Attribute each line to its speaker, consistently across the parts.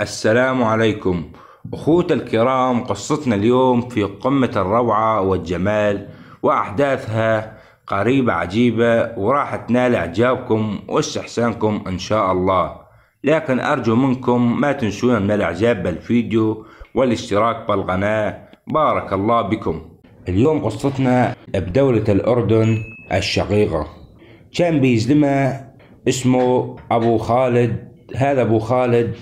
Speaker 1: السلام عليكم. أخوتي الكرام قصتنا اليوم في قمة الروعة والجمال وأحداثها قريبة عجيبة وراح تنال إعجابكم واستحسانكم إن شاء الله. لكن أرجو منكم ما تنسون من الإعجاب بالفيديو والاشتراك بالقناة. بارك الله بكم. اليوم قصتنا بدولة الأردن الشقيقة. كان بيزلمه اسمه أبو خالد. هذا أبو خالد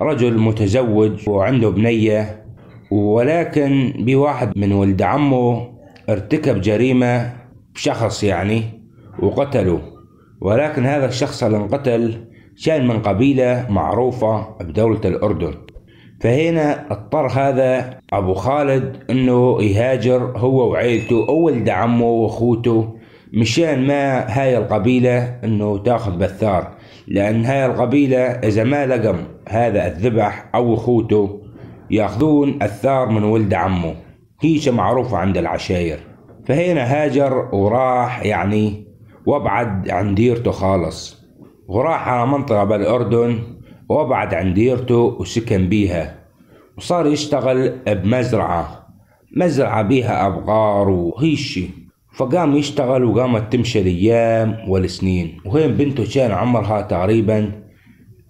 Speaker 1: رجل متزوج وعنده بنية ولكن بواحد من ولد عمه ارتكب جريمة بشخص يعني وقتله. ولكن هذا الشخص اللي انقتل كان من قبيلة معروفة بدولة الأردن. فهنا اضطر هذا أبو خالد أنه يهاجر هو وعيلته أو ولد عمه وأخوته مشان ما هاي القبيلة أنه تاخذ بالثار لأن هاي القبيلة إذا ما لقم هذا الذبح أو أخوته يأخذون الثار من ولد عمه. هيش معروفة عند العشاير فهنا هاجر وراح يعني وابعد عن ديرته خالص. وراح على منطقة بالأردن وابعد عن ديرته وسكن بيها. وصار يشتغل بمزرعة. مزرعة بيها أبقار وهيشي فقام يشتغل وقامت تمشي الأيام والسنين. وهين بنته كان عمرها تقريبا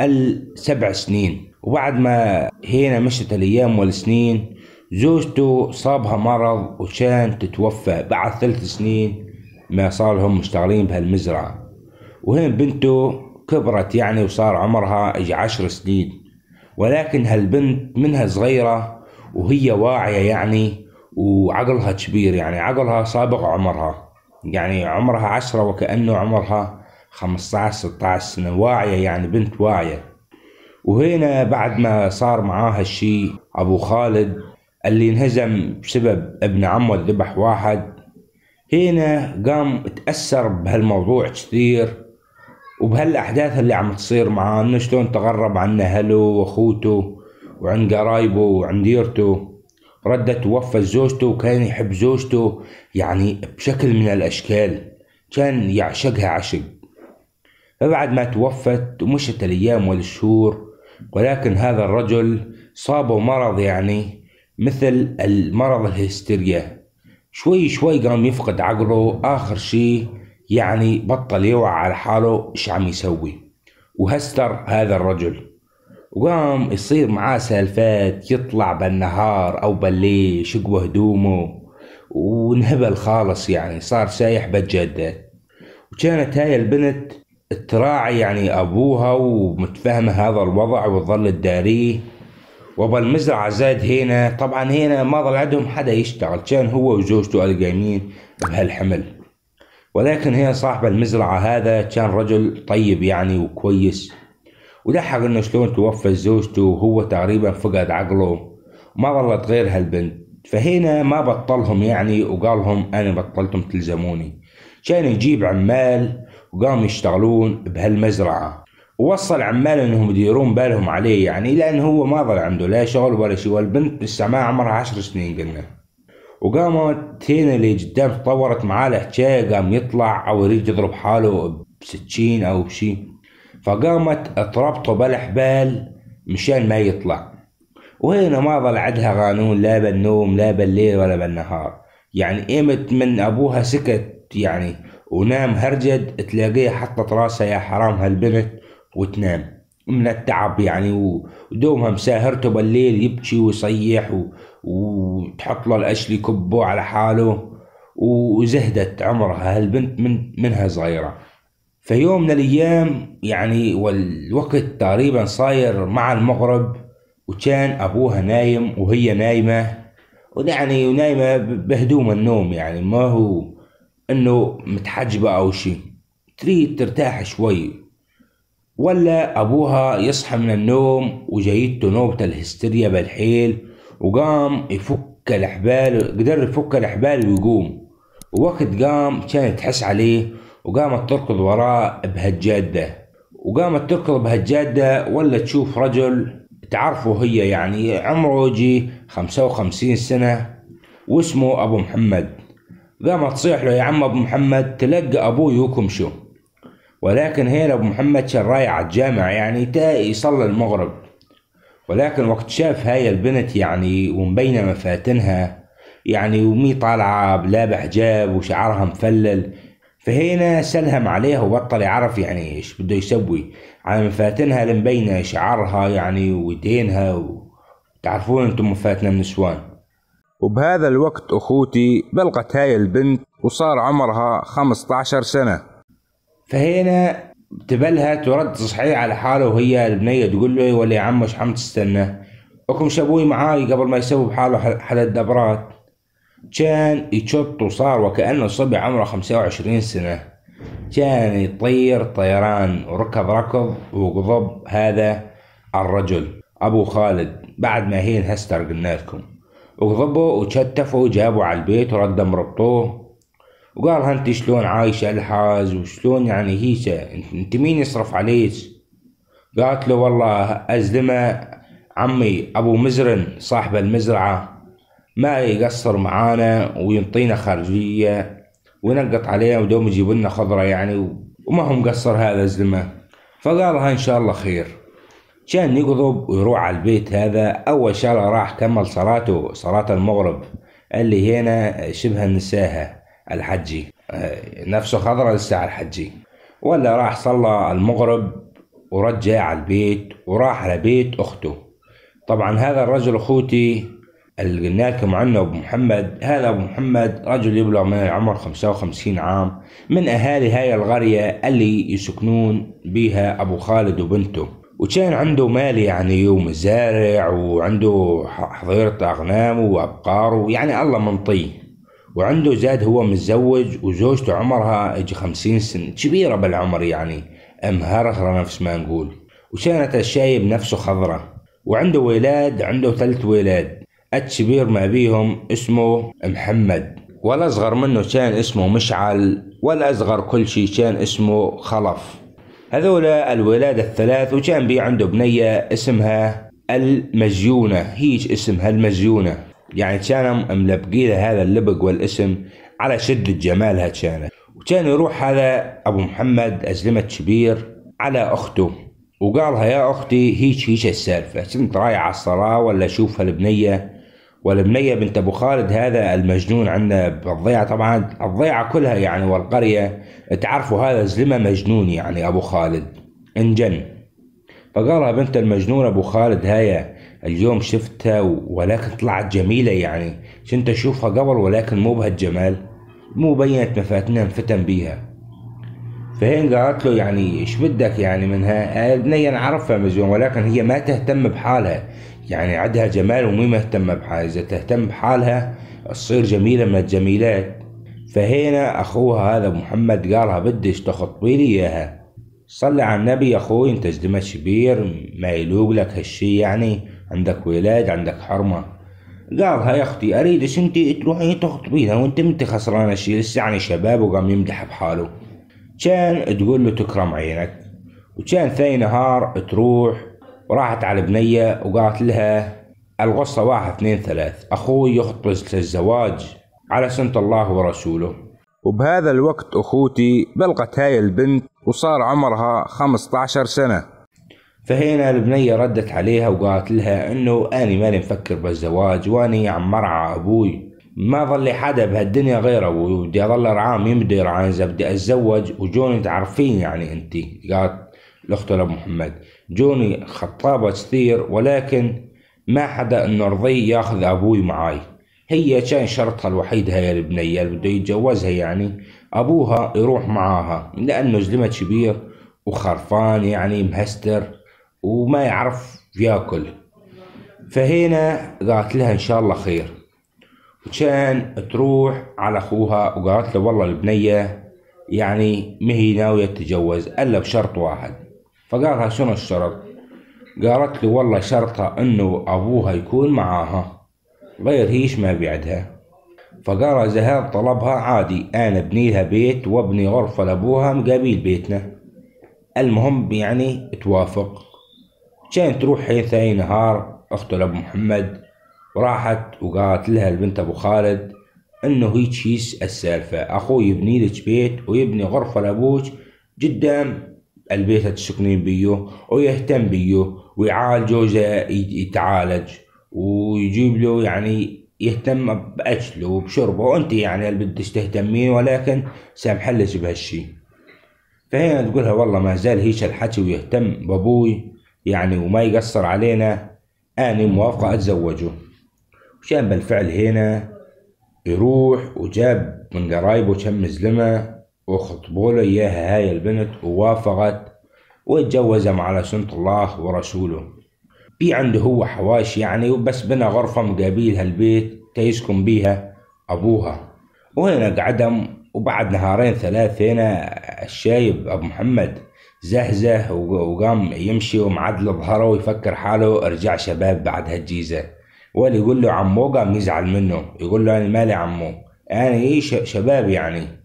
Speaker 1: السبع سنين. وبعد ما هنا مشت الأيام والسنين زوجته صابها مرض وكان تتوفى. بعد ثلاث سنين ما صار لهم مشتغلين بهالمزرعة. وهين بنته كبرت يعني وصار عمرها يجي عشر سنين. ولكن هالبنت منها صغيرة وهي واعية يعني وعقلها كبير يعني عقلها سابق عمرها. يعني عمرها عشرة وكأنه عمرها خمسة عشر ستة عشر سنة واعية يعني بنت واعية. وهنا بعد ما صار معاه هالشي أبو خالد اللي انهزم بسبب ابن عمه ذبح واحد هنا قام تأثر بهالموضوع كثير وبهالأحداث اللي عم تصير معاه إنه شلون تغرب عن أهله وأخوته وعن قرايبه وعن ديرته. ردت توفى زوجته وكان يحب زوجته يعني بشكل من الأشكال. كان يعشقها عشق. فبعد ما توفت ومشت الأيام والشهور ولكن هذا الرجل صابه مرض يعني مثل المرض الهستيريا. شوي شوي قام يفقد عقله آخر شي يعني بطل يوعى على حاله إيش عم يسوي. وهستر هذا الرجل. وقام يصير معاه سالفات يطلع بالنهار أو بالليل شقوة هدومه وانهبل خالص يعني صار سايح بالجدات وكانت هاي البنت تراعي يعني أبوها ومتفهمه هذا الوضع وظل تداريه وبالمزرعة زاد هنا. طبعا هنا ما ظل عندهم حدا يشتغل. كان هو وزوجته القايمين بهالحمل. ولكن هي صاحب المزرعة هذا كان رجل طيب يعني وكويس. ولحق إنه شلون توفى زوجته وهو تقريبا فقد عقله. ما ظلت غير هالبنت. فهنا ما بطلهم يعني وقالهم أنا بطلتم تلزموني. كان يجيب عمال وقام يشتغلون بهالمزرعة. ووصل عمال إنهم يديرون بالهم عليه يعني لأن هو ما ظل عنده لا شغل ولا شيء. والبنت لسه ما عمرها عشر سنين قلنا. وقامت هنا اللي قدام تطورت معاه الحكاية قام يطلع أو يريد يضرب حاله بسكين أو بشي. فقامت تربطه بالحبال مشان ما يطلع. وهنا ما ظل عندها قانون لا بالنوم لا بالليل ولا بالنهار. يعني قيمت من أبوها سكت يعني ونام هرجد تلاقيه حطت راسها يا حرام هالبنت وتنام من التعب يعني ودومها مساهرته بالليل يبكي ويصيح. وتحط له الأشلي كبه على حاله وزهدت عمرها هالبنت من منها صغيرة في يوم من الأيام يعني والوقت تقريبا صاير مع المغرب وكان أبوها نايم وهي نايمة ويعني ونايمه بهدوم النوم يعني ما هو إنه متحجبة أو شيء تريد ترتاح شوي. ولا أبوها يصحى من النوم وجايته نوبة الهستيريا بالحيل وقام يفك الحبال قدر يفك الحبال ويقوم. ووقت قام كانت تحس عليه وقامت تركض وراه بهالجادة. وقامت تركض بهالجادة ولا تشوف رجل تعرفه هي يعني عمره يجي خمسة وخمسين سنة واسمه أبو محمد. قامت تصيح له يا عم أبو محمد تلقى أبوه يوكم شو. ولكن هنا أبو محمد كان رايح على الجامع يعني تا يصلي المغرب. ولكن وقت شاف هاي البنت يعني ومبينة مفاتنها يعني ومي طالعة بلابة حجاب وشعرها مفلل. فهنا سلهم عليها وبطل يعرف يعني إيش بده يسوي. على مفاتنها المبينة شعرها يعني ودينها وتعرفون أنتم مفاتن النسوان وبهذا الوقت أخوتي بلغت هاي البنت وصار عمرها 15 سنة. فهنا تبلها ترد صحيح على حاله وهي البنية تقول له ولا يا عم مش عم تستنى؟ أكم شابوي معاي قبل ما يسوي بحاله حل الدبرات كان يشط وصار وكأنه صبي عمره خمسة وعشرين سنة. كان يطير طيران وركض ركض وغضب هذا الرجل أبو خالد بعد ما هي انهستر قلنا لكم وغضبوا وشتفوا وجابوا على البيت وردوا مربطوه وقال انت شلون عايشة الحاز وشلون يعني هيك انت مين يصرف عليك؟ قالت له والله أزلمة عمي أبو مزرن صاحب المزرعة ما يقصر معانا وينطينا خارجية وينقط علينا ودوم يجيب لنا خضرة يعني وما هو مقصر هذا الزلمة فقالها إن شاء الله خير. كان يقضب ويروح على البيت هذا أول شغلة راح كمل صلاته صلاة المغرب اللي هنا شبه النساهة الحجي. آه، نفسه خضرة لسه الحجي. ولا راح صلى المغرب ورجع على البيت وراح على بيت أخته. طبعا هذا الرجل أخوتي اللي قلنا لكم عنه أبو محمد هذا أبو محمد رجل يبلغ من العمر 55 عام من أهالي هاي القرية اللي يسكنون بها أبو خالد وبنته. وكان عنده مال يعني ومزارع وعنده حظيرة اغنام وابقار يعني الله منطيه. وعنده زاد هو متزوج وزوجته عمرها يجي خمسين سنة. كبيرة بالعمر يعني مهرهرة نفس ما نقول. وكانت الشايب نفسه خضرة. وعنده ولاد عنده ثلاث ولاد. الكبير ما بيهم اسمه محمد. والأصغر منه كان اسمه مشعل. والأصغر كل شي كان اسمه خلف. هذولا الولاد الثلاث وكان بي عنده بنية اسمها المزيونة هيج اسمها المزيونة يعني كان ملبقي هذا اللبق والاسم على شدة جمالها كانت. وكان يروح هذا أبو محمد أزلمة كبير على أخته. وقالها يا أختي هيك هيك السالفة. كنت رايح على الصلاة ولا أشوف هالبنية؟ والبنية بنت أبو خالد هذا المجنون عندنا بالضيعة طبعا الضيعة كلها يعني والقرية تعرفوا هذا زلمة مجنون يعني أبو خالد إنجن. فقالها بنت المجنون أبو خالد هاي اليوم شفتها ولكن طلعت جميلة يعني كنت أشوفها قبل ولكن مو بهالجمال مو بينت مفاتنها انفتن بيها. فهين قالت له يعني إيش بدك يعني منها؟ البنية أنا عارفها مجنون ولكن هي ما تهتم بحالها يعني عندها جمال ومي مهتمة بحالها. إذا تهتم بحالها تصير جميلة من الجميلات. فهنا أخوها هذا محمد قالها بدش تخطبي لي إياها. صلي على النبي يا أخوي أنت جدمة شبير ما يلوق لك هالشي يعني. عندك ولاد عندك حرمة. قالها يا أختي أريدش أنت تروحي تخطبيها وأنت منتي خسرانة شي لسه يعني شباب وقام يمدح بحاله. كان تقول له تكرم عينك وكان ثاني نهار تروح وراحت على بنية وقالت لها القصة واحد اثنين ثلاث. أخوي يخطب للزواج على سنة الله ورسوله. وبهذا الوقت أخوتي بلغت هاي البنت وصار عمرها 15 سنة. فهنا البنية ردت عليها وقالت لها إنه اني ماني مفكر بالزواج واني عم مرعى أبوي. ما ظل حدا بهالدنيا غير أبوي. ودي أظل ارعاه مين بده يرعاني إذا بدي أتزوج وجوني تعرفين يعني انت قالت لاخته لابو محمد. جوني خطابة كثير ولكن ما حدا إنه رضي ياخذ أبوي معاي. هي كان شرطها الوحيد هاي البنية اللي بده يتجوزها يعني أبوها يروح معاها لأنه زلمة كبير وخرفان يعني مهستر وما يعرف ياكل. فهنا قالت لها إن شاء الله خير. وكان تروح على أخوها وقالت له والله البنية يعني مهي ناوية تتجوز إلا بشرط واحد. فقالها شنو الشرط؟ قالت له والله شرطها إنه أبوها يكون معاها غير هيش ما بيعدها. فقال زهاب طلبها عادي أنا ابني لها بيت وابني غرفة لأبوها مقابل بيتنا. المهم يعني توافق. كان تروح حين ثاني نهار أخته لابو محمد وراحت وقالت لها البنت أبو خالد إنه هيك هيش السالفة أخوي يبني لك بيت ويبني غرفة لأبوك قدام البيت السكنين بيه ويهتم بيه ويعالجه إذا يتعالج ويجيب له يعني يهتم بأكله وبشربه. وأنت يعني اللي بدك تهتمين؟ ولكن سامحلش بهالشي. فهنا تقولها والله ما زال هيش الحكي ويهتم بأبوي يعني وما يقصر علينا. أنا موافقة أتزوجه. وشان بالفعل هنا يروح وجاب من قرايبه كم مزلمة. وخطبوا له إياها هاي البنت ووافقت واتجوزها مع سنة الله ورسوله. في عنده هو حواش يعني وبس بنى غرفة مقابل هالبيت تيسكن بيها أبوها. وهنا قعدم وبعد نهارين ثلاث هنا الشايب أبو محمد زهزه وقام يمشي ومعدل ظهره ويفكر حاله ارجع شباب بعد هالجيزة. واللي يقول له عمو قام يزعل منه يقول له أنا مالي عمو أنا إيه شباب يعني؟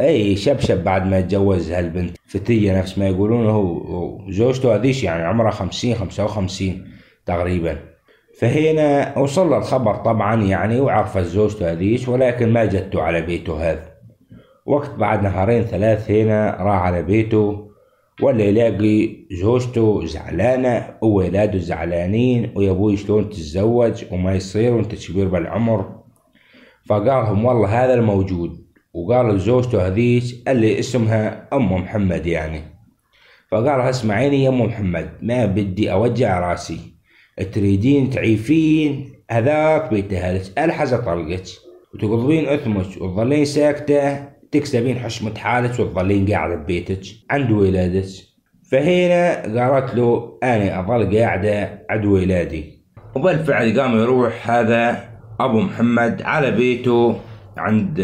Speaker 1: أي شبشب بعد ما يتجوز هالبنت. فتية نفس ما يقولون هو زوجته هذيش يعني عمرها خمسين خمسة وخمسين تقريبا. فهنا وصل الخبر طبعا يعني وعرف زوجته هذيش ولكن ما جته على بيته هذا. وقت بعد نهارين ثلاث هنا راح على بيته ولا يلاقي زوجته زعلانة وولاده زعلانين ويا أبوي شلون تتزوج وما يصير وأنت كبير بالعمر. فقالهم والله هذا الموجود. وقال لزوجته هذيك اللي اسمها أم محمد يعني. فقال اسمعيني يا أم محمد ما بدي أوجع رأسي. تريدين تعيفين؟ هذاك بيتهالك الحزة طلقك وتقضبين اثمك وتظلين ساكتة. تكسبين حشمة حالك وتظلين قاعدة ببيتك. عند ولادك. فهنا قالت له أنا أظل قاعدة عند ولادي. وبالفعل قام يروح هذا أبو محمد على بيته. عند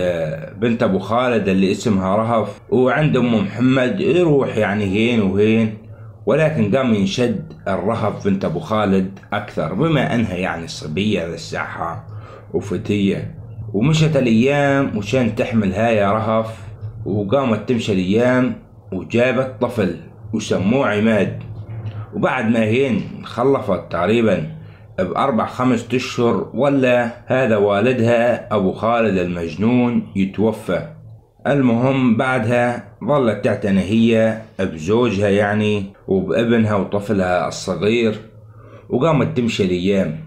Speaker 1: بنت أبو خالد اللي اسمها رهف وعند أم محمد يروح يعني هين وهين ولكن قام ينشد الرهف بنت أبو خالد أكثر بما أنها يعني صبية للساحه وفتية. ومشت الأيام وشان تحمل هاي رهف وقامت تمشي الأيام وجابت طفل وسموه عماد. وبعد ما هين خلفت تقريبا بأربع خمسة أشهر ولا هذا والدها أبو خالد المجنون يتوفى. المهم بعدها ظلت تعتني هي بزوجها يعني وبابنها وطفلها الصغير وقامت تمشي الأيام.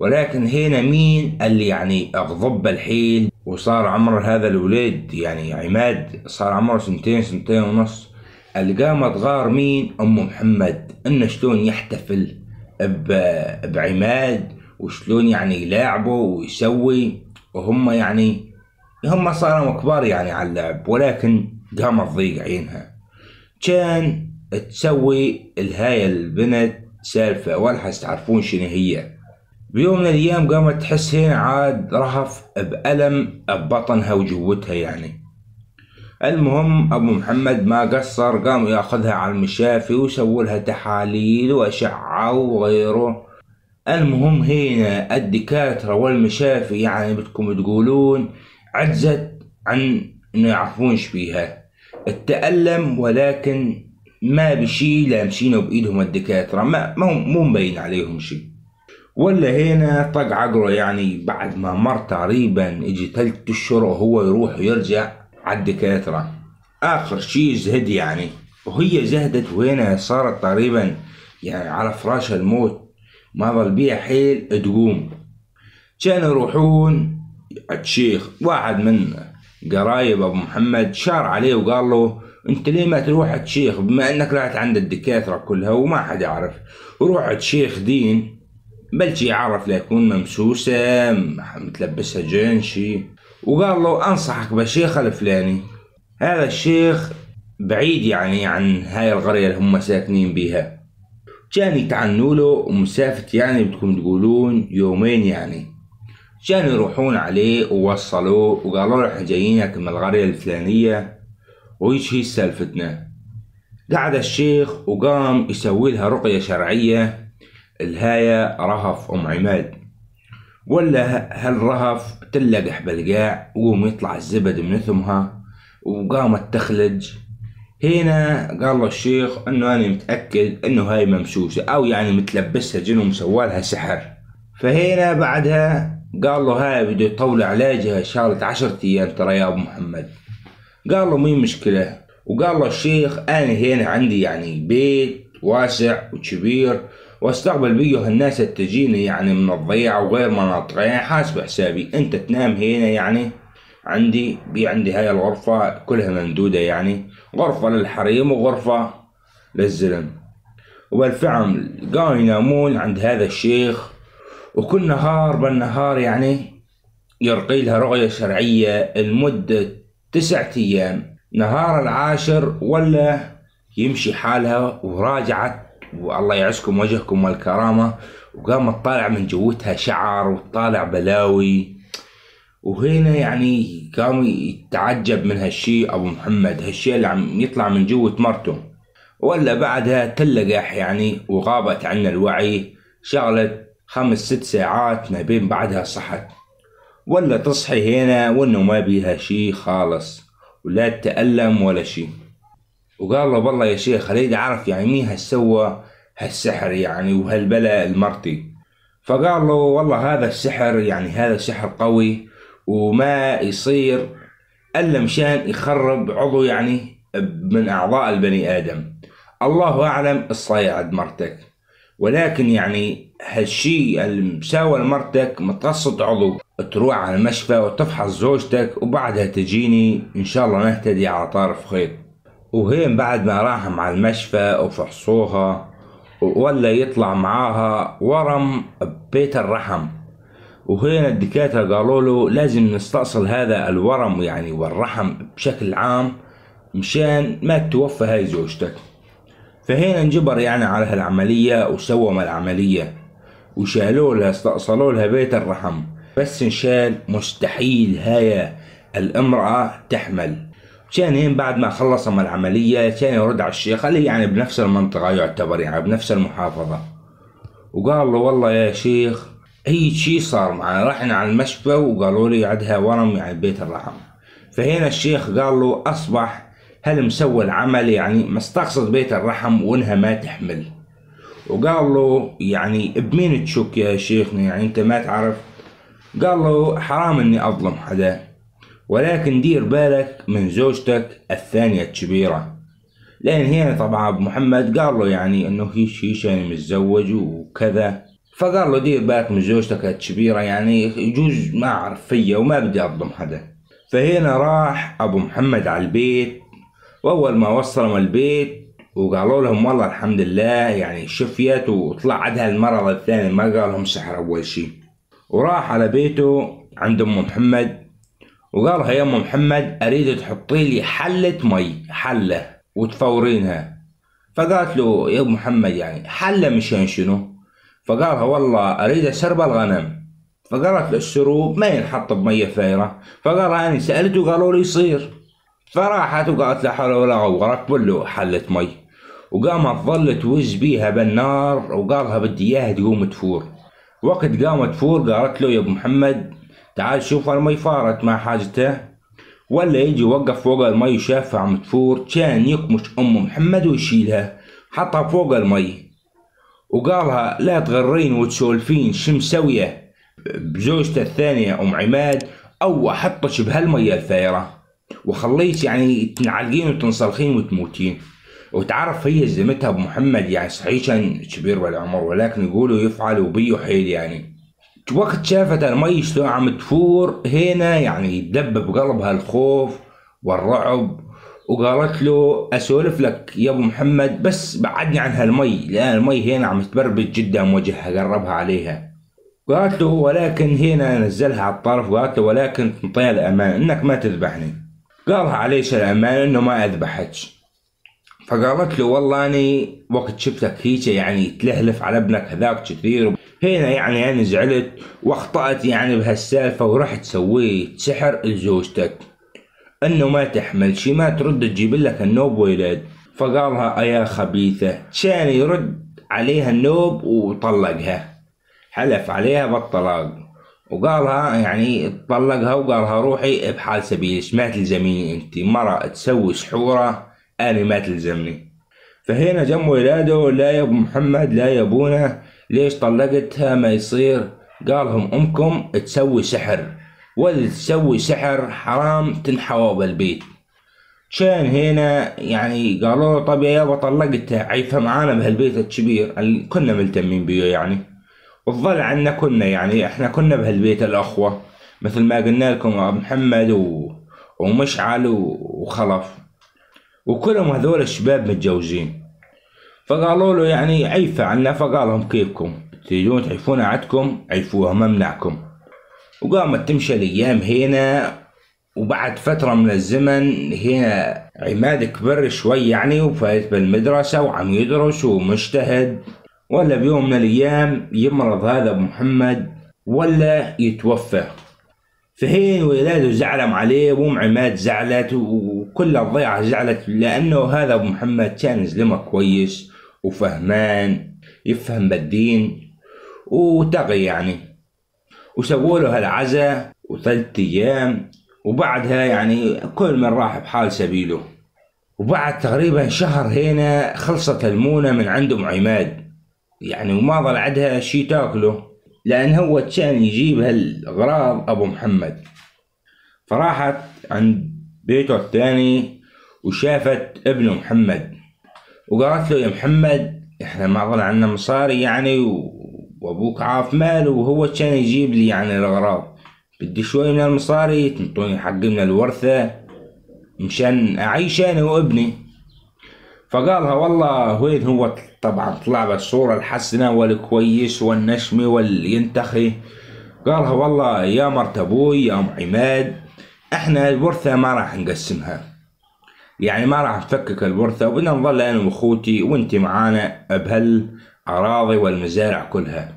Speaker 1: ولكن هنا مين اللي يعني أغضب الحيل؟ وصار عمر هذا الولد يعني عماد صار عمره سنتين سنتين ونص. اللي قامت غار مين؟ أم محمد. إنه شلون يحتفل؟ بعماد وشلون يعني يلاعبه ويسوي وهم يعني هم صاروا كبار يعني على اللعب ولكن قامت تضيق عينها. كان تسوي الهاي البنت سالفة ولا تعرفون شنو هي. بيوم من الأيام قامت تحس هنا عاد رهف بألم ببطنها وجوتها يعني. المهم أبو محمد ما قصر قام يأخذها على المشافي ويسوي لها تحاليل وأشعة وغيره. المهم هنا الدكاترة والمشافي يعني بدكم تقولون عجزت عن إنه يعرفون فيها. التألم ولكن ما بشي لامشينه بإيدهم الدكاترة. ما مو مبين عليهم شي. ولا هنا طق عقله يعني بعد ما مر تقريبا يجي ثلاث أشهر وهو يروح ويرجع. عالدكاترة آخر شي زهد يعني. وهي زهدت وهنا صارت تقريبا يعني على فراش الموت. ما ظل بيها حيل تقوم. كانوا يروحون الشيخ واحد من قرايب أبو محمد شار عليه وقال له أنت ليه ما تروح الشيخ؟ بما أنك رحت عند الدكاترة كلها وما حد يعرف. روح الشيخ دين. بلشي يعرف ليكون ممسوسة متلبسها جنشي. وقال له أنصحك بالشيخ الفلاني. هذا الشيخ بعيد يعني عن هاي القرية اللي هم ساكنين بيها. كان يتعنوا له ومسافة يعني بدكم تقولون يومين يعني. كانوا يروحون عليه ووصلوه وقالوا له إحنا جايينك من القرية الفلانية وإيش هي سالفتنا. قعد الشيخ وقام يسوي لها رقية شرعية الهاية رهف أم عماد. ولا هالرهف تلقح بالقاع وقوم يطلع الزبد من ثمها وقامت تخلج. هنا قال له الشيخ إنه أنا متأكد إنه هاي ممسوسه أو يعني متلبسها جن ومسوالها سحر. فهنا بعدها قال له هاي بده يطول علاجها شغلة عشرة أيام ترى يا أبو محمد. قال له مين مشكلة. وقال له الشيخ أنا هنا عندي يعني بيت واسع وكبير واستقبل بيه الناس اللي تجيني يعني من الضيعة وغير مناطق يعني حاسب حسابي انت تنام هنا يعني؟ عندي بي عندي هاي الغرفة كلها ممدودة يعني. غرفة للحريم وغرفة للزلم. وبالفعل قاموا ينامون عند هذا الشيخ. وكل نهار بالنهار يعني يرقي لها رؤية شرعية لمدة تسعة أيام. نهار العاشر ولا يمشي حالها وراجعت والله يعزكم وجهكم والكرامة. وقامت طالع من جوتها شعر وطالع بلاوي. وهنا يعني قام يتعجب من هالشي أبو محمد هالشي اللي عم يطلع من جوة مرته. ولا بعدها تلقح يعني وغابت عنا الوعي. شغلة خمس ست ساعات ما بين بعدها صحت. ولا تصحي هنا وإنه ما بيها شي خالص. ولا تتألم ولا شي وقال له والله يا شيخ اريد أعرف يعني مين هالسوى؟ هالسحر يعني وهالبلاء المرتي. فقال له والله هذا السحر يعني هذا سحر قوي وما يصير إلا مشان يخرب عضو يعني من أعضاء البني آدم. الله أعلم الصيعد مرتك. ولكن يعني هالشي المساوى لمرتك متقصد عضو. تروح على المشفى وتفحص زوجتك وبعدها تجيني إن شاء الله نهتدي على طرف خيط. وهين بعد ما راح مع المشفى وفحصوها ولا يطلع معاها ورم ببيت الرحم. وهنا الدكاترة قالوا له لازم نستأصل هذا الورم يعني والرحم بشكل عام مشان ما تتوفى هاي زوجتك. فهنا انجبر يعني على هالعملية وسوم العملية. وشالوا لها استأصلوا لها بيت الرحم. بس انشال مستحيل هاي الامرأة تحمل. كان هين بعد ما خلص من العملية كان يرد على الشيخ اللي يعني بنفس المنطقة يعتبر يعني بنفس المحافظة. وقال له والله يا شيخ هي شي صار معنا رحنا على المشفى وقالوا لي عندها ورم يعني بيت الرحم. فهنا الشيخ قال له أصبح هل مسوي العمل يعني مستقصد بيت الرحم وإنها ما تحمل. وقال له يعني بمين تشك يا شيخنا؟ يعني أنت ما تعرف. قال له حرام إني أظلم حدا. ولكن دير بالك من زوجتك الثانية الكبيرة. لأن هنا طبعا أبو محمد قال له يعني إنه هيش هيش يعني متزوج وكذا. فقال له دير بالك من زوجتك الكبيرة يعني يجوز ما أعرف فيا وما بدي أظلم حدا. فهنا راح أبو محمد على البيت. وأول ما وصلهم البيت وقالوا لهم والله الحمد لله يعني شفيت وطلع عندها المرض الثاني ما قال لهم سحر أول شي وراح على بيته عند أم محمد. وقال لها يا أم محمد أريد تحطي لي حلة مي حلة وتفورينها. فقالت له يا ابو محمد يعني حلة مشان شنو؟ فقالها والله أريد اشرب الغنم. فقالت له الشروب ما ينحط بمية فايرة. فقال أنا سألته قالوا لي يصير. فراحت وقالت لا حول ولا قوة ركبوا له حلة مي. وقامت ظلت توز بيها بالنار وقالها بدي إياها تقوم تفور. وقت قامت تفور قالت له يا ابو محمد تعال شوف المي فارت مع حاجته ولا يجي وقف فوق المي وشافها عم تفور كان يقمش أم محمد ويشيلها حطها فوق المي وقالها لا تغرين وتسولفين شو مسوية بزوجته الثانية أم عماد أو احطك بهالمية الفايرة وخليك يعني تنعلقين وتنصلخين وتموتين. وتعرف هي زمتها أبو محمد يعني صحيح كان كبير بالعمر ولكن يقولوا يفعل وبيه حيل يعني. وقت شافت المي شلون عم تفور هنا يعني يدب بقلبها الخوف والرعب وقالت له أسولف لك يا أبو محمد بس بعدني عن هالمي لأن المي هنا عم تبربد جدا وجهها قربها عليها. قالت له ولكن هنا نزلها على الطرف وقالت له ولكن تنطيها الأمان إنك ما تذبحني. قالها عليش الأمان إنه ما اذبحك فقالت له والله أني وقت شفتك هيك يعني تلهلف على ابنك هذاك كثير هنا يعني أنا زعلت وأخطأت يعني بهالسالفة ورحت سويت سحر لزوجتك. أنه ما تحمل شي ما ترد تجيب لك النوب ولد فقالها يا خبيثة كان يرد عليها النوب وطلقها. حلف عليها بالطلاق. وقالها يعني طلقها وقالها روحي بحال سبيلك ما تلزميني أنت. مرة تسوي سحورة أنا ما تلزمني. فهنا جم ولاده لا يا أبو محمد لا يا أبونا. ليش طلقتها ما يصير؟ قالهم أمكم تسوي سحر واللي تسوي سحر حرام تنحوى بالبيت. كان هنا يعني قالوا له طب يا يابا طلقته عيفها معانا بهالبيت الكبير اللي كنا ملتمين بيه يعني. وتظل عنا كنا يعني إحنا كنا بهالبيت الأخوة. مثل ما قلنا لكم أبو محمد و... ومشعل و... وخلف. وكلهم هذول الشباب متجوزين. فقالوا له يعني عيفة عنا فقال لهم كيفكم؟ تريدون تعيفونا عندكم؟ عيفوها ممنعكم. وقامت تمشي الأيام هنا وبعد فترة من الزمن هنا عماد كبر شوي يعني وفايت بالمدرسة وعم يدرس ومجتهد. ولا بيوم من الأيام يمرض هذا أبو محمد ولا يتوفى. فهين ولاده زعلم عليه وأم عماد زعلت وكل الضيعة زعلت لأنه هذا أبو محمد كان زلمة كويس. وفهمان يفهم بالدين وتغي يعني. وسووا له هالعزا وثلاث أيام وبعدها يعني كل من راح بحال سبيله. وبعد تقريبا شهر هنا خلصت المونة من عند أم عماد. يعني وما ظل عندها شي تاكله لأن هو كان يجيب هالأغراض أبو محمد. فراحت عند بيته الثاني وشافت ابن محمد. وقالت له يا محمد إحنا ما ظل عنا مصاري يعني وأبوك عاف مال وهو كان يجيب لي يعني الأغراض. بدي شوي من المصاري تنطوني حق من الورثة مشان أعيش أنا وابني. فقالها والله وين هو؟ طبعا طلع بالصورة الحسنة والكويس والنشمي والينتخي. قالها والله يا مرت أبوي يا أم عماد إحنا الورثة ما راح نقسمها. يعني ما راح نفكك الورثة وبدنا نظل أنا وأخوتي وأنت معانا بهالأراضي والمزارع كلها.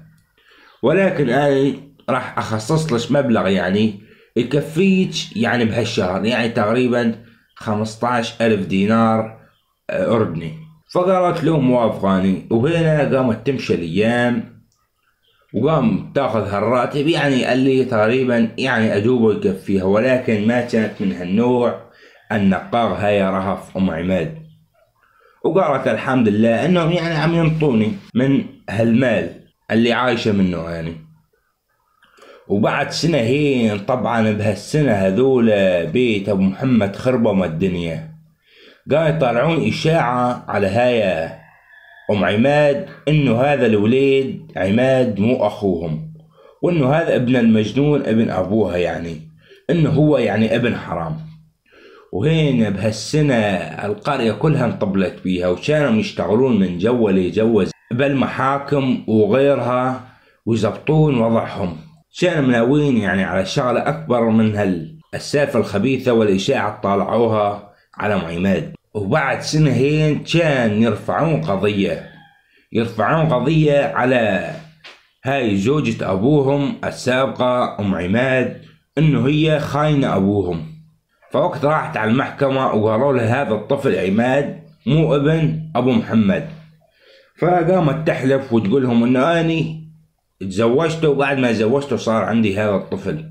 Speaker 1: ولكن أنا راح أخصص لك مبلغ يعني يكفيك يعني بهالشهر يعني تقريبا خمسطعش ألف دينار آه، أردني. فقالت له موافقاني وهنا قامت تمشي الأيام وقام تاخذ هالراتب يعني قال لي تقريبا يعني أدوبه يكفيها ولكن ما كانت من هالنوع. النقاغ هاي رهف أم عماد. وقالت الحمد لله أنهم يعني عم ينطوني من هالمال اللي عايشة منه يعني. وبعد سنة هين طبعا بهالسنة هذول بيت أبو محمد خربم الدنيا. قام يطلعون إشاعة على هاي أم عماد إنه هذا الوليد عماد مو أخوهم وإنه هذا ابن المجنون ابن أبوها يعني إنه هو يعني ابن حرام. وهين بهالسنة القرية كلها انطبلت بيها وكانوا يشتغلون من جو لجو بالمحاكم وغيرها ويزبطون وضعهم. كانوا مناوين يعني على شغلة أكبر من هالسالفة الخبيثة والإشاعة طالعوها على عماد وبعد سنتين كان يرفعون قضية يرفعون قضية على هاي زوجة أبوهم السابقة أم عماد إنه هي خاينة أبوهم. فوقت راحت على المحكمة وقالوا له هذا الطفل عماد مو ابن أبو محمد. فقامت تحلف وتقول لهم إنه أني تزوجته وبعد ما تزوجته صار عندي هذا الطفل.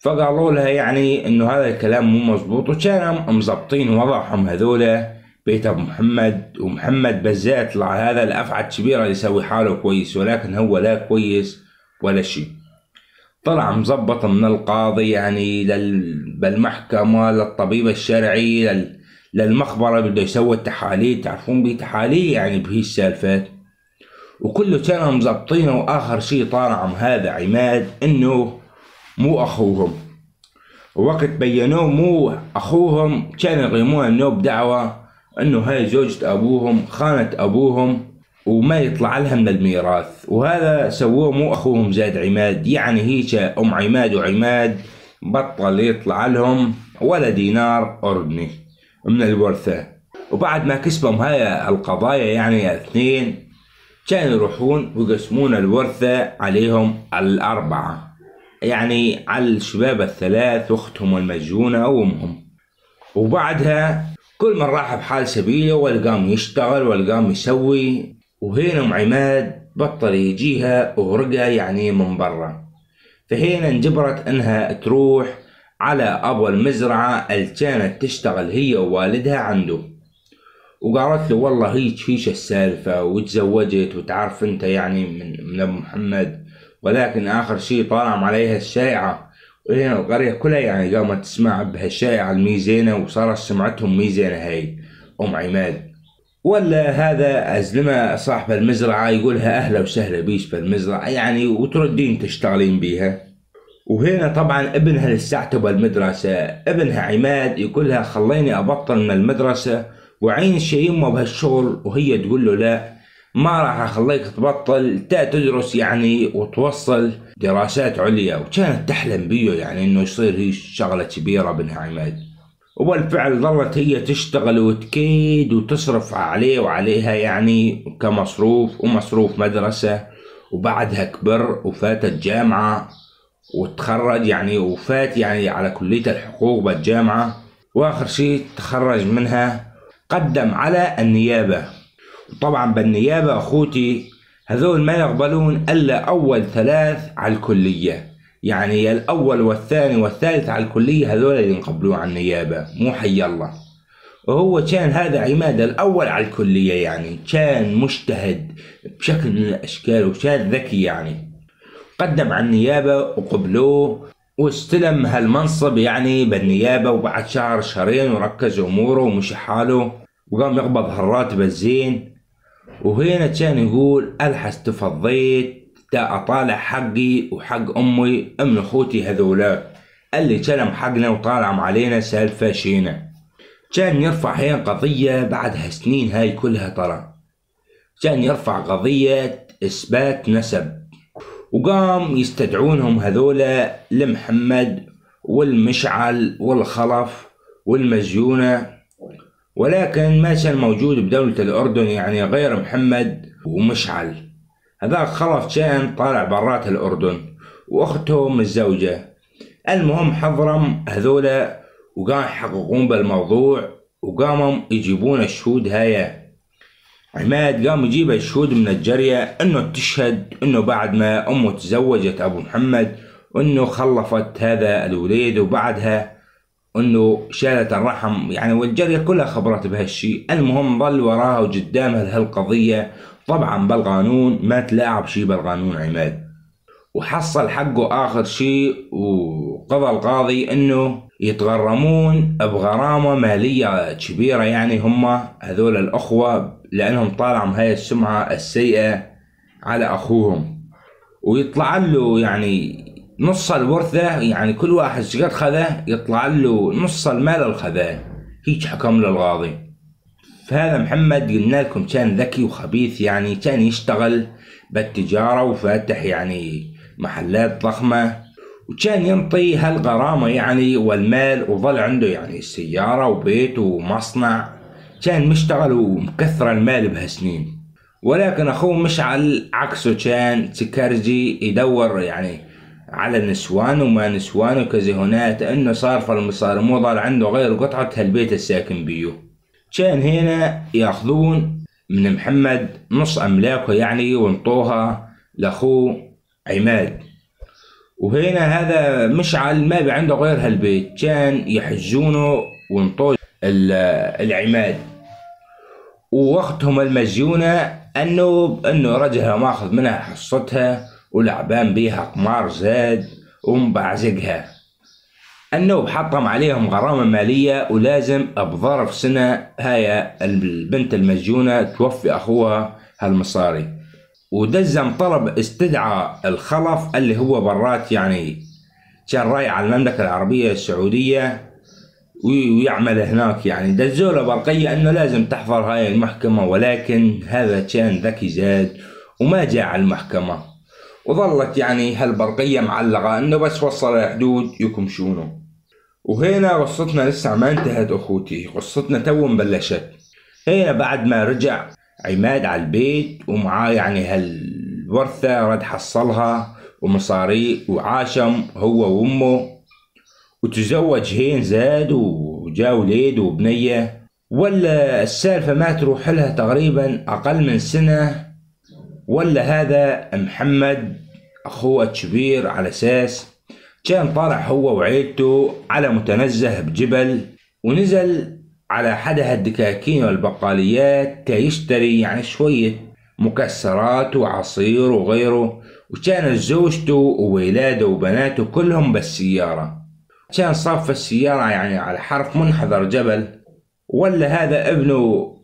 Speaker 1: فقالوا لها يعني إنه هذا الكلام مو مزبوط وكانوا مزبطين وضعهم هذولا بيت أبو محمد ومحمد بالذات هذا الأفعى الكبيره اللي يسوي حاله كويس ولكن هو لا كويس ولا شيء. طلع مزبط من القاضي يعني لل... بالمحكمة للطبيب الشرعي لل... للمخبرة بده يسوي التحاليل. تعرفون بتحاليل يعني بهي السالفات وكله كانوا مزبطينه وآخر شي طالع هذا عماد إنه مو أخوهم. ووقت بينوه مو أخوهم كانوا يقيمون انه بدعوة إنه هاي زوجة أبوهم خانت أبوهم وما يطلع لها من الميراث. وهذا سووه مو أخوهم زاد عماد. يعني هيك أم عماد وعماد بطل يطلع لهم ولا دينار أردني من الورثة. وبعد ما كسبهم هاي القضايا يعني اثنين كانوا يروحون ويقسمون الورثة عليهم الأربعة. يعني على الشباب الثلاث واختهم المسجونة وأمهم. وبعدها كل من راح بحال سبيله والقام يشتغل والقام يسوي وهنا أم عماد بطل يجيها وغرقها يعني من برا. فهنا انجبرت إنها تروح على أبو المزرعة اللي كانت تشتغل هي ووالدها عنده. وقالت له والله هيك فيش السالفة وتزوجت وتعرف أنت يعني من, من ابو محمد. ولكن آخر شي طالع عليها الشريعة وهنا القرية كلها يعني قامت تسمع بهالشائعة الميزينة وصارت سمعتهم ميزينة هاي. أم عماد. ولا هذا أزلمة صاحب المزرعة يقولها أهلا وسهلا بيش في المزرعة؟ يعني وتردين تشتغلين بيها؟ وهنا طبعا ابنها اللي استعتب المدرسة. ابنها عماد يقولها خليني أبطل من المدرسة. وعين يمه بهالشغل وهي تقول له لا ما راح أخليك تبطل. تا تدرس يعني وتوصل دراسات عليا. وكانت تحلم بيه يعني إنه يصير هي شغلة كبيرة بنها عماد. وبالفعل ظلت هي تشتغل وتكيد وتصرف عليه وعليها يعني كمصروف ومصروف مدرسة وبعدها كبر وفاتت جامعة وتخرج يعني وفات يعني على كلية الحقوق بالجامعة وآخر شيء تخرج منها قدم على النيابة. طبعا بالنيابة أخوتي هذول ما يقبلون إلا أول ثلاث على الكلية. يعني الأول والثاني والثالث على الكلية هذول اللي ينقبلوا على النيابة مو حي الله. وهو كان هذا عماد الأول على الكلية يعني. كان مجتهد بشكل من الأشكال وكان ذكي يعني. قدم على النيابة وقبلوه واستلم هالمنصب يعني بالنيابة وبعد شهر شهرين وركز أموره ومشي حاله وقام يقبض هالراتب الزين. وهنا كان يقول ألحس تفضيت تا اطالع حقي وحق أمي أم أخوتي هذولا اللي كلم حقنا وطالعم علينا سالفة شينا كان يرفع هي قضية بعدها سنين هاي كلها ترى كان يرفع قضية إثبات نسب. وقام يستدعونهم هذولا لمحمد والمشعل والخلف والمزيونة. ولكن ما كان موجود بدولة الأردن يعني غير محمد ومشعل. هذاك خلف كان طالع برات الأردن وأخته متزوجة المهم حضرم هذولا وقام يحققون بالموضوع وقاموا يجيبون الشهود هاي. عماد قام يجيب الشهود من الجرية إنه تشهد إنه بعد ما أمه تزوجت أبو محمد وانه خلفت هذا الوليد وبعدها إنه شالت الرحم. يعني والجرية كلها خبرت بهالشي. المهم ظل وراها وقدامها لهالقضية طبعا بالقانون ما تلاعب شي بالقانون عماد. وحصل حقه آخر شي وقضى القاضي إنه يتغرمون بغرامة مالية كبيرة يعني هم هذول الأخوة لأنهم طالعوا هاي السمعة السيئة على أخوهم. ويطلع له يعني نص الورثة يعني كل واحد قد خذه يطلع له نص المال الخذاه. هيك حكم له القاضي. فهذا محمد قلنا لكم كان ذكي وخبيث يعني كان يشتغل بالتجارة وفاتح يعني محلات ضخمة وكان ينطي هالغرامة يعني والمال وظل عنده يعني سيارة وبيت ومصنع كان مشتغل ومكثر المال بهالسنين. ولكن أخوه مشعل عكسه كان سكرجي يدور يعني على نسوان وما نسوان وكزهونات إنه صار في المصاري مو ضل عنده غير قطعة هالبيت الساكن بيه. كان هنا ياخذون من محمد نص أملاكه يعني وانطوها لأخوه عماد. وهنا هذا مشعل ما عنده غير هالبيت كان يحجونه وانطوه العماد. ووقتهم المزيونة أنه أنه رجها ماخذ منها حصتها ولعبان بيها قمار زاد ومبعزقها. النوب حطم عليهم غرامة مالية ولازم بظرف سنة هاي البنت المسجونة توفي أخوها هالمصاري. ودزم طلب استدعى الخلف اللي هو برات يعني كان رايح على المملكة العربية السعودية ويعمل هناك يعني. دزوا له برقية أنه لازم تحضر هاي المحكمة ولكن هذا كان ذكي زاد وما جاء على المحكمة. وظلت يعني هالبرقية معلقة إنه بس وصل الحدود يكمشونه وهنا قصتنا لسه ما انتهت أخوتي قصتنا تو مبلشت هنا بعد ما رجع عماد على البيت ومعاه يعني هالورثة رد حصلها ومصاري وعاشم هو وأمه. وتزوج هين زاد وجا وليد وبنية. ولا السالفة ما تروح لها تقريبا أقل من سنة ولا هذا محمد أخوه الكبير على أساس كان طالع هو وعيلته على متنزه بجبل ونزل على حدها الدكاكين والبقاليات كيشتري يعني شوية مكسرات وعصير وغيره وكانت زوجته وولاده وبناته كلهم بالسيارة. كان صف السيارة يعني على حرف منحدر جبل. ولا هذا ابنه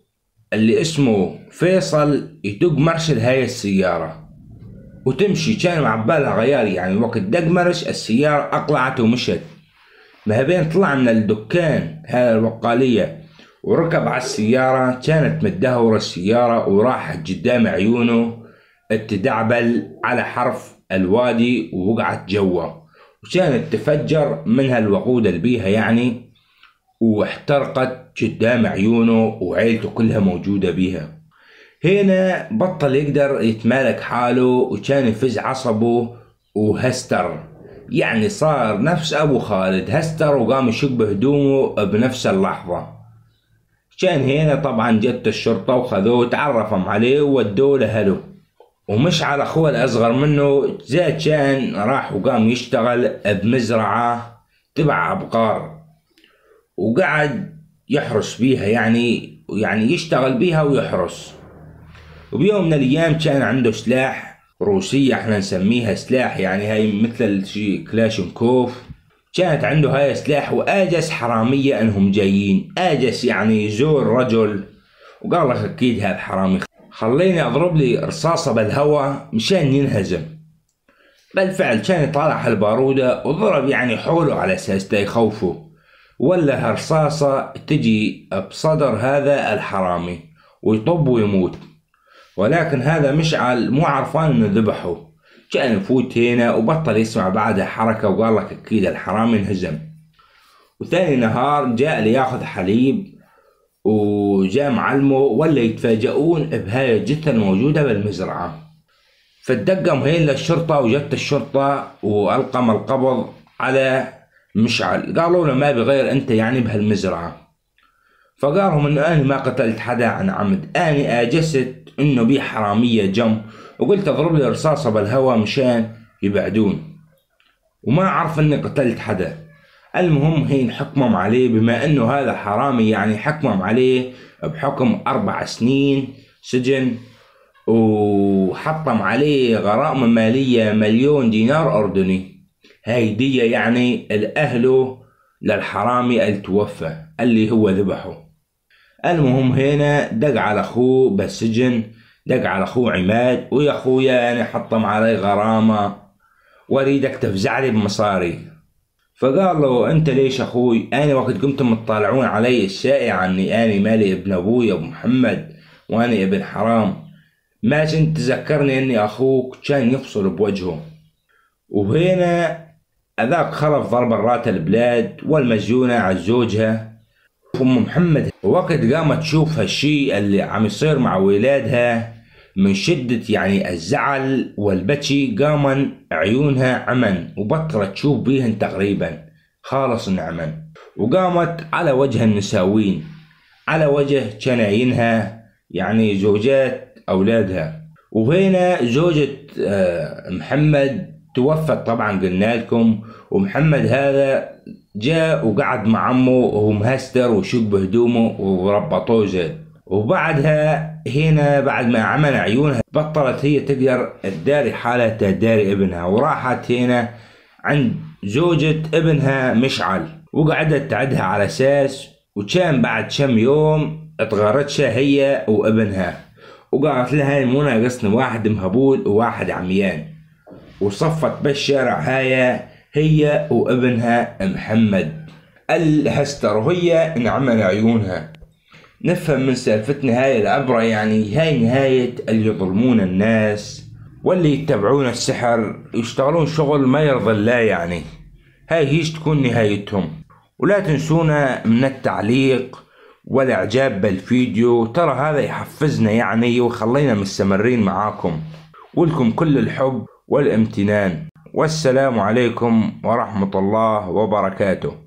Speaker 1: اللي اسمه فيصل يدق مرشد هاي السيارة. وتمشي كان معبالها غيار يعني وقت دق مرش السيارة أقلعت ومشت. ما بين طلع من الدكان هذا الوقالية وركب على السيارة كانت متدهورة السيارة وراحت قدام عيونه. تدعبل على حرف الوادي ووقعت جوا. وكانت تفجر منها الوقود اللي بيها يعني واحترقت قدام عيونه وعيلته كلها موجودة بيها. هنا بطل يقدر يتمالك حاله وكان يفز عصبه وهستر. يعني صار نفس أبو خالد هستر وقام يشق بهدومه بنفس اللحظة. كان هنا طبعا جت الشرطة وخذوه وتعرفهم عليه وودوه لأهله. ومشعل أخوه الأصغر منه زاد كان راح وقام يشتغل بمزرعة تبع أبقار. وقعد يحرس بيها يعني يعني يشتغل بيها ويحرس. وبيوم من الأيام كان عنده سلاح روسية إحنا نسميها سلاح يعني هاي مثل شي كلاشنكوف كانت عنده هاي سلاح وآجس حرامية إنهم جايين. آجس يعني يزور رجل. وقال لك أكيد هذا حرامي. خليني أضرب لي رصاصة بالهواء مشان ينهزم. بالفعل كان يطالع البارودة وضرب يعني حوله على أساس يخوفه. ولا رصاصة تجي بصدر هذا الحرامي ويطب ويموت. ولكن هذا مشعل مو عرفان إنه ذبحه. كأن يفوت هنا وبطل يسمع بعدها حركة وقال لك أكيد الحرامي انهزم. وثاني نهار جاء لياخذ حليب وجاء معلمه ولا يتفاجئون بهاي الجثة الموجودة بالمزرعة. فدقم هين للشرطة وجت الشرطة وألقم القبض على مشعل قالوا له ما بغير أنت يعني بهالمزرعة. فقالهم انه أنا ما قتلت حدا عن عمد. أنا آجست إنه بي حرامية جم. وقلت اضرب لي رصاصة بالهوا مشان يبعدون. وما عرف إني قتلت حدا. المهم هين حكمهم عليه بما إنه هذا حرامي يعني حكمهم عليه بحكم أربع سنين سجن. وحطم عليه غرامة مالية مليون دينار أردني. هاي دية يعني الاهله للحرامي التوفى اللي هو ذبحه. المهم هنا دق على أخوه بالسجن دق على أخوه عماد ويا أخويا أنا حطم علي غرامة وأريدك تفزع لي بمصاري. فقال له أنت ليش أخوي؟ أنا وقت قمتم تطالعون علي الشائع اني أنا مالي ابن أبوي أبو محمد وأنا ابن حرام. ما تذكرني أني أخوك كان يفصل بوجهه. وهنا اذاك خلف ضرب الرأت البلاد والمسجونة على زوجها. أم محمد وقت قامت تشوف هالشي اللي عم يصير مع ولادها من شدة يعني الزعل والبكي قامن عيونها عمن وبطلت تشوف بيهن تقريبا. خالص عمن. وقامت على وجه النساوين. على وجه شناينها يعني زوجات أولادها. وهنا زوجة آه، محمد توفت طبعا قلنا لكم ومحمد هذا جاء وقعد مع عمه وهو مهستر وشق بهدومه وربطوه زين وبعدها هنا بعد ما عمل عيونها بطلت هي تقدر تداري حالها تداري ابنها. وراحت هنا عند زوجة ابنها مشعل. وقعدت تعدها على أساس وكان بعد كم يوم اتغرتشها هي وابنها. وقالت لها مو ناقصنا واحد مهبول وواحد عميان. وصفت بالشارع هاي هي وابنها محمد. الهستر وهي انعمل عيونها. نفهم من سالفتنا هاي العبرة يعني هاي نهاية اللي يظلمون الناس واللي يتبعون السحر يشتغلون شغل ما يرضى الله يعني. هاي هيش تكون نهايتهم. ولا تنسونا من التعليق والإعجاب بالفيديو. ترى هذا يحفزنا يعني ويخلينا مستمرين معاكم. ولكم كل الحب والامتنان. والسلام عليكم ورحمة الله وبركاته.